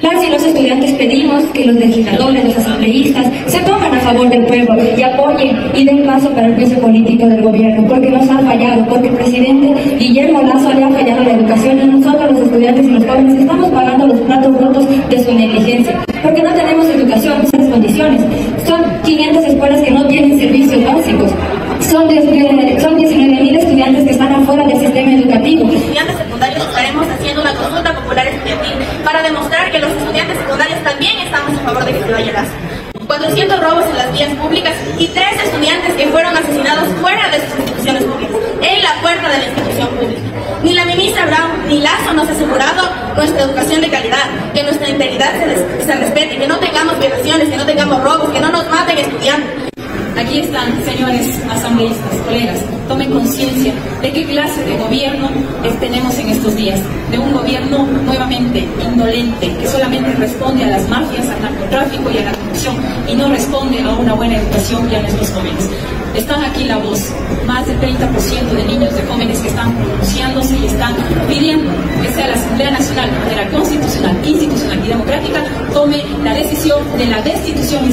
Las y los estudiantes pedimos que los legisladores, los asambleístas, se pongan a favor del pueblo y apoyen y den paso para el juicio político del gobierno, porque nos ha fallado, porque el presidente Guillermo Lazo le ha fallado la educación y nosotros los estudiantes y los jóvenes estamos pagando los platos rotos de su negligencia, porque no tenemos educación en esas condiciones. Son 500 escuelas que no tienen servicios básicos. Son, son 19.000 estudiantes que están afuera del sistema educativo. Estudiantes secundarios estaremos haciendo una consulta popular estudiantil para demostrar que los estudiantes secundarios también estamos a favor de que se vaya Lazo. 400 robos en las vías públicas y tres estudiantes que fueron asesinados fuera de sus instituciones públicas, en la puerta de la institución pública. Ni la ministra Brown ni Lazo nos ha asegurado nuestra educación de calidad, que nuestra integridad se, se respete, que no tengamos violaciones, que no tengamos robos, que no nos maten estudiantes. Aquí están, señores asambleístas, colegas, tomen conciencia de qué clase de gobierno tenemos en estos días. De un gobierno nuevamente indolente, que solamente responde a las mafias, al narcotráfico y a la corrupción, y no responde a una buena educación y a nuestros jóvenes. Están aquí la voz, más del 30% de niños, de jóvenes que están pronunciándose y están pidiendo que sea la Asamblea Nacional de la Constitucional, Institucional y Democrática tome la decisión de la destitución y